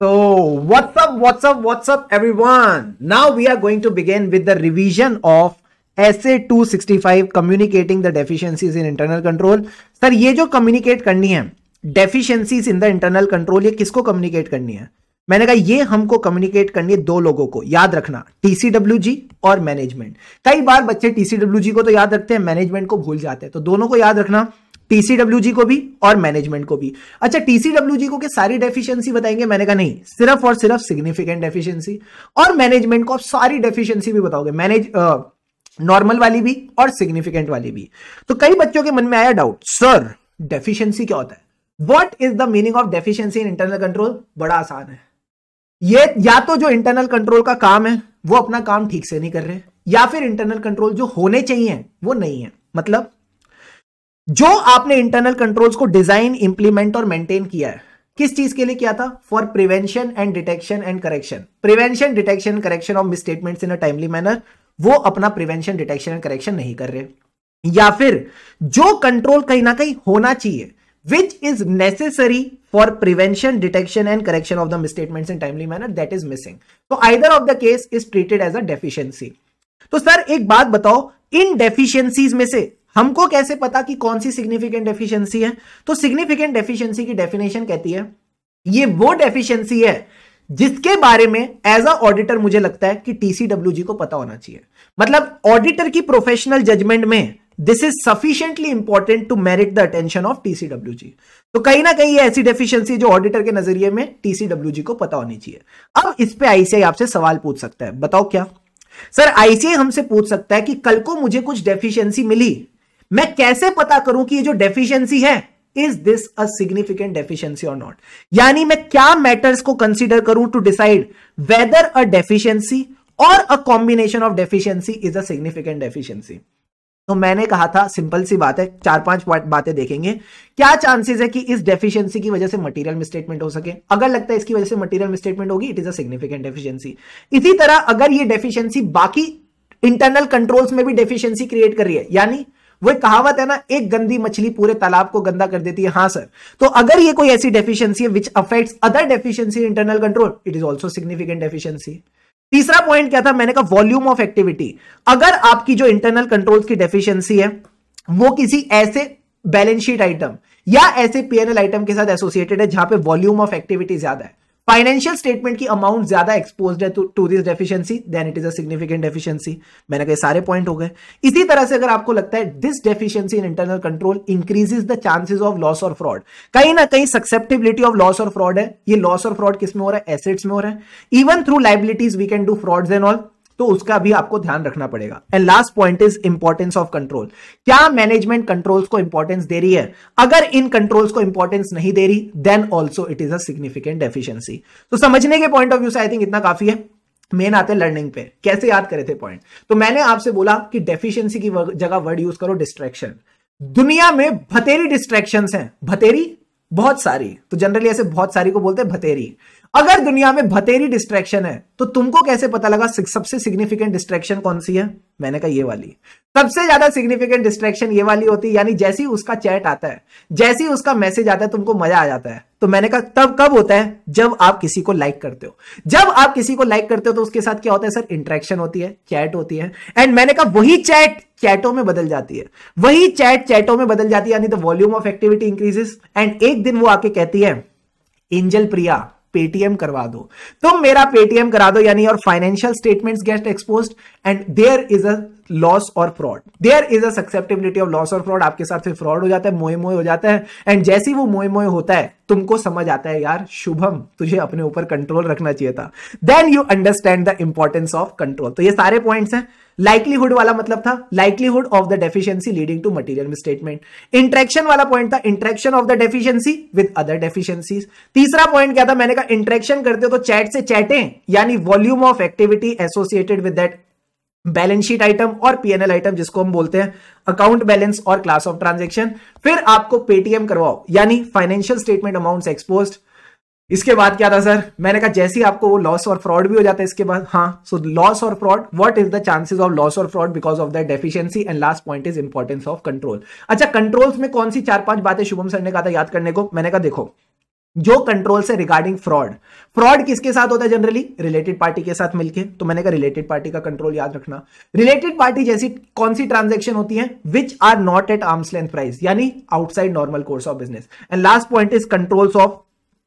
So, what's up, what's up, what's up, everyone? Now we are going to begin with the revision of SA 265 communicating the deficiencies in internal control. Sir ये जो communicate करनी है deficiencies in the internal control ये किसको communicate करनी है मैंने कहा ये हमको कम्युनिकेट करनी है दो लोगों को याद रखना टीसीडब्ल्यू और मैनेजमेंट कई बार बच्चे टीसीडब्ल्यू को तो याद रखते हैं मैनेजमेंट को भूल जाते हैं तो दोनों को याद रखना टीसीडब्ल्यू को भी और मैनेजमेंट को भी। अच्छा टीसीडब्ल्यू को के सारी डेफिशिएंसी बताएँगे? मैंने कहा, नहीं, सिर्फ़ और सिर्फ़ सिग्निफिकेंट डेफिशिएंसी और मैनेजमेंट को आप सारी डेफिशिएंसी भी बताओगे। मैनेज नॉर्मल वाली भी और सिग्निफिकेंट वाली भी। तो कई बच्चों के मन में आया डाउट सर डेफिशिएंसी क्या होता है? What is the meaning of deficiency in internal control बड़ा आसान है। ये या तो जो इंटरनल कंट्रोल का काम है, वो अपना काम ठीक से नहीं कर रहे, या फिर इंटरनल कंट्रोल जो होने चाहिए, वो नहीं है। मतलब जो आपने इंटरनल कंट्रोल्स को डिज़ाइन इंप्लीमेंट और मेंटेन किया है, किस चीज़ के लिए किया था? For prevention and detection and correction prevention detection correction of misstatements in a timely manner वो अपना प्रिवेंशन डिटेक्शन एंड करेक्शन नहीं कर रहे। या फिर, जो कंट्रोल कहीं ना कहीं होना चाहिए which is necessary for prevention detection and correction of the misstatements in timely manner that is missing तो either of the case is treated as a deficiency तो सर एक बात बताओ, इन डेफिशिएंसीज में से हमको कैसे पता कि कौन सी सिग्निफिकेंट डेफिशिएंसी है? तो सिग्निफिकेंट डेफिशिएंसी की डेफिनेशन कहती है, ये वो डेफिशिएंसी है जिसके बारे में एज अ ऑडिटर मुझे लगता है कि टीसीडब्ल्यू को पता होना चाहिए। मतलब ऑडिटर की प्रोफेशनल जजमेंट में this is sufficiently important to merit the attention of TCW तो कहीं ना कहीं ऐसी डेफिशिएंसी जो ऑडिटर के नज़रिए में टीसीडब्ल्यू को पता होनी चाहिए। अब इस पे आईसीआई आपसे सवाल पूछ सकता है, बताओ क्या? सर आईसीआई हमसे पूछ सकता है कि कल को मुझे कुछ डेफिशिएंसी मिली मैं कैसे पता करूँ कि ये जो डेफिशिएंसी है is this a significant deficiency और नॉट यानी मैं क्या मैटर्स को कंसीडर करूँ to decide whether a deficiency और a combination of deficiency is a significant deficiency तो मैंने कहा था सिंपल सी बात है, चार पाँच बातें देखेंगे। क्या चांसेस है कि इस डेफिशिएंसी की वजह से मटेरियल मिसस्टेटमेंट हो सके? अगर लगता है इसकी वजह से मटेरियल मिसस्टेटमेंट होगी it is a significant deficiency इसी तरह अगर ये डेफिशिएंसी बाकी इंटरनल कंट्रोल्स में भी डेफिशिएंसी क्रिएट कर रही है, यानी वो कहावत है ना, एक गंदी मछली पूरे तालाब को गंदा कर देती है। हाँ सर तो अगर ये कोई ऐसी डेफिशिएंसी है which affects other deficiency internal control it is also significant deficiency तीसरा पॉइंट क्या था? मैंने कहा वॉल्यूम ऑफ़ एक्टिविटी अगर आपकी जो इंटरनल कंट्रोल की डेफिशिएंसी है, वो किसी ऐसे बैलेंस शीट आइटम या ऐसे पीएनएल आइटम के साथ एसोसिएटेड है जहाँ पे वॉल्यूम ऑफ़ एक्टिविटी ज़्यादा है। फाइनेंशियल स्टेटमेंट की अमाउंट ज़्यादा एक्सपोज है to this deficiency then it is a significant deficiency मैंने कहा सारे पॉइंट हो गए. इसी तरह से अगर आपको लगता है this deficiency in internal control increases the chances of loss और फ्रॉड कहीं ना कहीं सक्सेप्टेबिलिटी ऑफ़ लॉस और फ्रॉड है। ये लॉस और फ्रॉड किसमें हो रहा है? एसेट्स में हो रहा है। Even through liabilities we can do frauds and all तो उसका भी आपको ध्यान रखना पड़ेगा। And last point is importance of control क्या मैनेजमेंट कंट्रोल्स को इंपॉर्टेंस दे रही है? अगर इन कंट्रोल्स को इंपॉर्टेंस नहीं दे रही then also it is a significant तो समझने के पॉइंट ऑफ़ व्यू से आई थिंक इतना काफ़ी है। मेन आते हैं लर्निंग पे। कैसे याद करे थे पॉइंट तो मैंने आपसे बोला कि डेफिशिएंसी की जगह वर्ड यूज़ करो डिस्ट्रैक्शन दुनिया में भतेरी डिस्ट्रैक्शन हैं। भतेरी बहुत सारी। तो जनरली ऐसे बहुत सारी को बोलते हैं भतेरी। अगर दुनिया में भतेरी डिस्ट्रैक्शन है तो तुमको कैसे पता लगा सबसे सिग्निफिकेंट डिस्ट्रैक्शन कौन सी है? मैंने कहा ये वाली सबसे ज़्यादा सिग्निफिकेंट डिस्ट्रैक्शन ये वाली होती है, यानी जैसे उसका चैट आता है, जैसे ही उसका मैसेज आता है, तुमको मज़ा आ जाता है। तो मैंने कहा, तब कब होता है? जब आप किसी को लाइक करते हो। जब आप किसी को लाइक करते हो तो उसके साथ क्या होता है सर? इंट्रैक्शन होती है चैट होती है। एंड मैंने कहा, वही चैट चैटों में बदल जाती है। वही चैट चैटों में बदल जाती है, यानी the volume of activity increases and एक दिन वो आके कहती है एंजल प्रिया पेटीएम करवा दो। तुम मेरा पेटीएम करा दो, यानी और financial statements get expose and there is a loss और fraud there is a susceptibility of loss और फ्रॉड आपके साथ फिर फ्रॉड हो जाता है मोए मोए हो जाता है एंड जैसे ही वो मोए मोए होता है, तुमको समझ आता है, यार, शुभम, तुझे अपने ऊपर कंट्रोल रखना चाहिए था. Then you understand the importance of control तो ये सारे पॉइंट्स हैं। लाइकलीहुड वाला मतलब था likelihood of the deficiency leading to material misstatement interaction वाला पॉइंट था interaction of the deficiency with other deficiencies तीसरा पॉइंट क्या था? मैंने कहा इंट्रैक्शन करते हो तो चैट से चैटें यानी volume of activity associated with that balance sheet item और पीएनएल आइटम जिसको हम बोलते हैं अकाउंट बैलेंस और क्लास ऑफ़ ट्रांजेक्शन फिर आपको पेटीएम करवाओ, यानी फाइनेंशियल स्टेटमेंट अमाउंट एक्सपोज इसके बाद क्या था सर मैंने कहा, जैसे ही आपको वो लॉस और फ्रॉड भी हो जाता है, इसके बाद हाँ सो लॉस और fraud what is the chances of loss और fraud because of the deficiency and last point is importance of control अच्छा कंट्रोल्स में कौन सी चार पाँच बातें शुभम सर ने कहा था याद करने को? मैंने कहा, देखो जो कंट्रोल से रिगार्डिंग फ्रॉड फ्रॉड किसके साथ होता है जनरली रिलेटेड पार्टी के साथ मिलके. तो मैंने कहा रिलेटेड पार्टी का कंट्रोल याद रखना. रिलेटेड पार्टी जैसी कौन सी ट्रांजेक्शन होती है? Which are not at arms length price यानी outside normal course of business and last point is controls of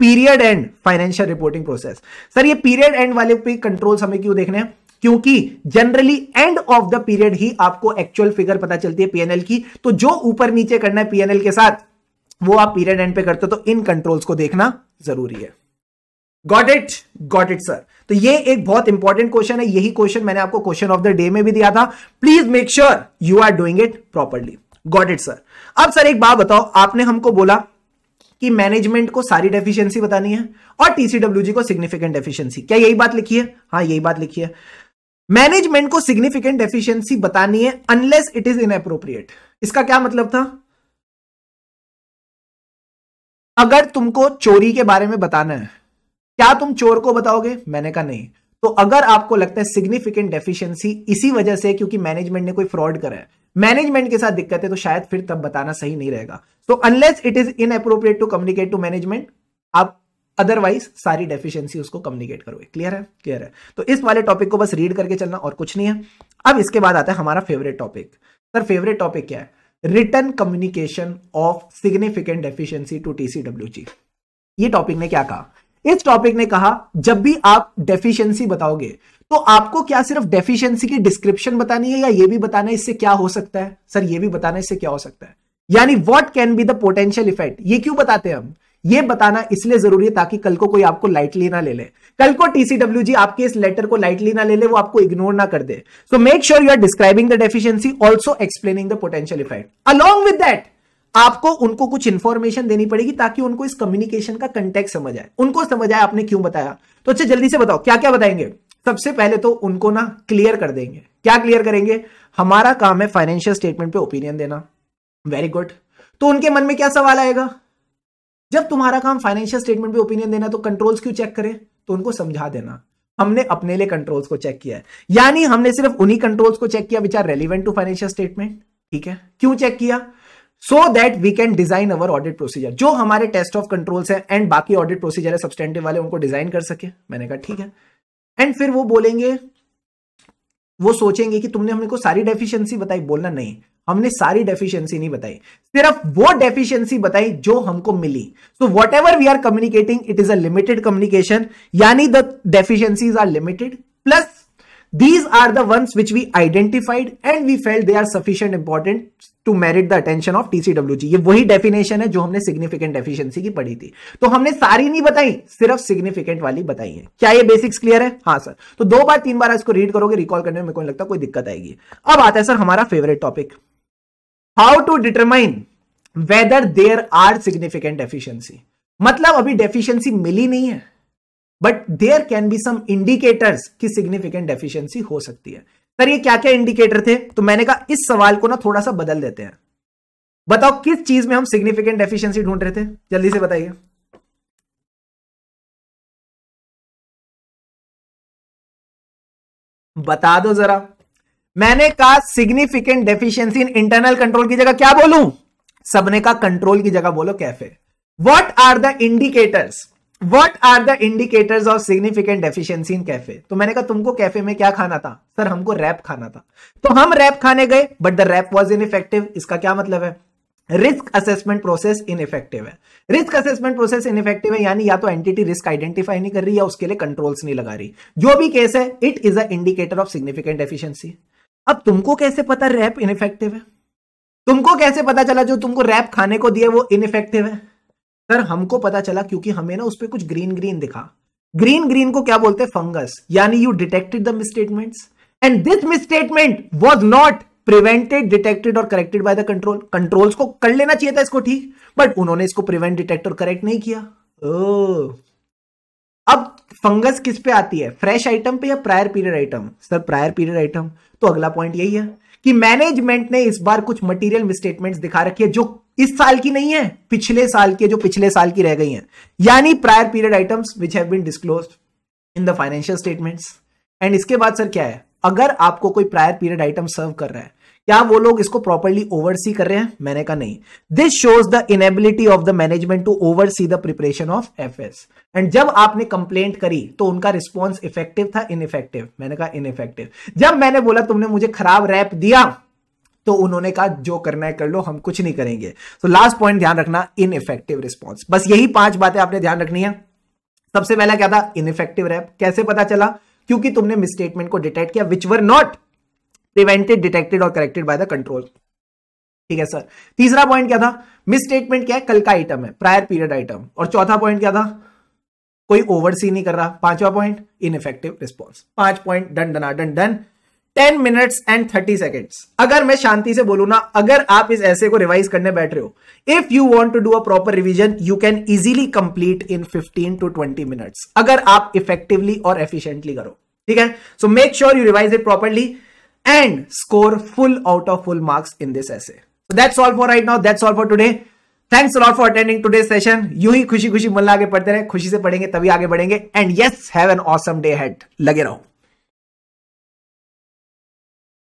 period and financial reporting process sir ये पीरियड एंड वाले पे कंट्रोल्स हमें क्यों देखने हैं? क्योंकि generally end of the period ही आपको एक्चुअल फिगर पता चलती है पीएनएल की. तो जो ऊपर नीचे करना है पीएनएल के साथ वो आप पीरियड एंड पे करते हो तो इन कंट्रोल्स को देखना ज़रूरी है। Got it got it sir तो ये एक बहुत इंपॉर्टेंट क्वेश्चन है, यही क्वेश्चन मैंने आपको क्वेश्चन ऑफ़ द डे में भी दिया था। Please make sure you are doing it properly got it sir अब सर एक बात बताओ, आपने हमको बोला कि मैनेजमेंट को सारी डेफिशिएंसी बतानी है और टीसीडब्ल्यूजी को सिग्निफिकेंट डेफिशिएंसी क्या यही बात लिखी है? हाँ यही बात लिखी है। मैनेजमेंट को सिग्निफिकेंट डेफिशिएंसी बतानी है अनलेस इट इज़ इनअप्रोप्रिएट इसका क्या मतलब था? अगर तुमको चोरी के बारे में बताना है, क्या तुम चोर को बताओगे? मैंने कहा, नहीं. तो अगर आपको लगता है सिग्निफिकेंट डेफिशिएंसी इसी वजह से क्योंकि मैनेजमेंट ने कोई फ्रॉड करा है मैनेजमेंट के साथ दिक्कत है तो शायद फिर तब बताना सही नहीं रहेगा। तो unless it is in appropriate to communicate to management आप अदरवाइज़ सारी डेफिशिएंसी उसको कम्युनिकेट करोगे। क्लियर है? क्लियर है? तो इस वाले टॉपिक को बस रीड करके चलना और कुछ नहीं है। अब इसके बाद आता है हमारा favourite topic sir favourite topic क्या है? Return communication of significant deficiency to TCW TCWG. ये टॉपिक ने क्या कहा? इस टॉपिक ने कहा, जब भी आप डेफिशिएंसी बताओगे तो आपको क्या सिर्फ़ डेफिशिएंसी की डिस्क्रिप्शन बतानी है या ये भी बताना है इससे क्या हो सकता है? सर, ये भी बताना इससे क्या हो सकता है? यानी what can be the potential effect ये क्यों बताते हैं हम? ये बताना इसलिए ज़रूरी है ताकि कल को कोई आपको लाइटली ना ले ले। कल को टीसीडब्ल्यू जी आपके इस लेटर को लाइटली ना ले ले, वो आपको इग्नोर ना कर दे। So make sure you are describing the deficiency also explaining the potential effect along with that आपको उनको कुछ इंफॉर्मेशन देनी पड़ेगी ताकि उनको इस कम्युनिकेशन का कंटेक्ट समझ आए। उनको समझ आए, आपने क्यों बताया? तो अच्छा जल्दी से बताओ क्या क्या बताएँगे? सबसे पहले तो उनको ना क्लियर कर देंगे। क्या क्लियर करेंगे? हमारा काम है फाइनेंशियल स्टेटमेंट पे ओपिनियन देना। वेरी गुड तो उनके मन में क्या सवाल आएगा? जब तुम्हारा काम फाइनेंशियल स्टेटमेंट पे ओपिनियन देना तो कंट्रोल्स क्यों चेक करें? तो उनको समझा देना। हमने अपने लिए कंट्रोल्स को चेक किया है। यानी हमने सिर्फ़ उन्हीं कंट्रोल्स को चेक किया which are relevant to financial statement ठीक है? क्यों चेक किया? So that we can design our audit procedure जो हमारे टेस्ट ऑफ़ कंट्रोल्स है एंड बाकी ऑडिट प्रोसीजर है सब्सटेंटिव वाले, उनको डिज़ाइन कर सके। मैंने कहा, ठीक है। एंड फिर वो बोलेंगे, वो सोचेंगे कि तुमने हमने को सारी डेफिशिएंसी बताई। बोलना नहीं। हमने सारी डेफिशिएंसी नहीं बताई। सिर्फ़ वो डेफिशिएंसी बताई जो हमको मिली। So whatever we are communicating it is a limited communication यानी the deficiencies are limited plus these are the ones which we identified and we felt they are sufficient important to merit the attention of TCWG. ये वही definition है जो हमने significant efficiency की पढ़ी थी। तो हमने सारी नहीं बताई, सिर्फ़ सिग्निफिकेंट वाली बताई है। क्या ये बेसिक्स क्लियर है? हाँ सर तो दो बार, तीन बार इसको रीड करोगे रिकॉल करने में मेरे को लगता, कोई दिक्कत आएगी। अब आता है सर हमारा favourite topic how to determine whether there are significant efficiency मतलब अभी डेफिशिएंसी मिली नहीं है but there can be some indicators की सिग्निफिकेंट डेफिशिएंसी हो सकती है। सर ये क्या क्या इंडिकेटर थे? तो मैंने कहा, इस सवाल को ना थोड़ा सा बदल देते हैं। बताओ, किस चीज़ में हम सिग्निफिकेंट डेफिशिएंसी ढूंढ रहे थे? जल्दी से बताइए। बता दो जरा। मैंने कहा significant deficiency in internal control की जगह क्या बोलूँ? सबने कहा कंट्रोल की जगह बोलो café. What are the indicators what are the indicators of significant deficiency in café तो मैंने कहा, तुमको कैफ़े में क्या खाना था? सर, हमको रैप खाना था। तो हम रैप खाने गए but the wrap was ineffective इसका क्या मतलब है? रिस्क असेसमेंट प्रोसेस इनइफेक्टिव है। रिस्क असेसमेंट प्रोसेस इनइफेक्टिव है, यानी या तो एंटिटी रिस्क आइडेंटिफाई नहीं कर रही या उसके लिए कंट्रोल्स नहीं लगा रही। जो भी केस है it is a indicator of significant efficiency अब तुमको कैसे पता रैप इनइफेक्टिव है? तुमको कैसे पता चला जो तुमको रैप खाने को दिया वो इनइफेक्टिव है? सर, हमको पता चला क्योंकि हमें ना उस पर कुछ ग्रीन ग्रीन दिखा। ग्रीन ग्रीन को क्या बोलते हैं? फंगस यानी you detected the misstatements and this misstatement was not prevented detected और corrected by the control controls को कर लेना चाहिए था इसको ठीक बट उन्होंने इसको प्रिवेंट डिटेक्ट और करेक्ट नहीं किया। ओ अब फंगस किस पे आती है? फ्रेश आइटम पे या prior period item sir prior period item तो अगला पॉइंट यही है कि मैनेजमेंट ने इस बार कुछ मटेरियल मिसस्टेटमेंट्स दिखा रखी है जो इस साल की नहीं है, पिछले साल की जो पिछले साल की रह गई हैं। यानी prior period items which have been in the financial statements and इसके बाद सर क्या है? अगर आपको कोई प्रायर पीरियड आइटम सर्व कर रहा है क्या वो लोग इसको प्रॉपरली ओवरसी कर रहे हैं? मैंने कहा नहीं। This shows the inability of the management to oversee the preparation of F S and जब आपने कंप्लेंट करी तो उनका रिस्पॉन्स इफ़ेक्टिव था इनइफेक्टिव मैंने कहा इनइफेक्टिव जब मैंने बोला, तुमने मुझे खराब रैप दिया तो उन्होंने कहा, जो करना है कर लो, हम कुछ नहीं करेंगे. तो लास्ट पॉइंट ध्यान रखना इनइफेक्टिव रिस्पॉन्स बस यही पाँच बातें आपने ध्यान रखनी है। सबसे पहला क्या था? इनइफेक्टिव रैप कैसे पता चला? क्योंकि तुमने मिसस्टेटमेंट को डिटेक्ट किया which were not prevented, detected और करेक्टेड बाय द कंट्रोल। ठीक है, सर। तीसरा पॉइंट क्या था? मिस स्टेटमेंट क्या है? कल का आइटम है प्रायर पीरियड आइटम और चौथा पॉइंट क्या था? कोई ओवरसी नहीं कर रहा। पांचवा पॉइंट इनइफेक्टिव रिस्पॉन्स पाँच point, done, डना, done done. Ten minutes and thirty seconds अगर मैं शांति से बोलू ना, अगर आप इस ऐसे को रिवाइज करने बैठ रहे हो if you want to do a proper revision you can easily complete in fifteen to twenty minutes अगर आप इफेक्टिवली और एफिशिएंटली करो। ठीक है? So make sure you revise it properly and score full out of full marks in this ऐसे that's all for right now that's all for today thanks lot for attending today session you ही खुशी खुशी मन आगे पढ़ते रहे खुशी से पढ़ेंगे तभी आगे बढ़ेंगे and yes have an awesome day head लगे रहो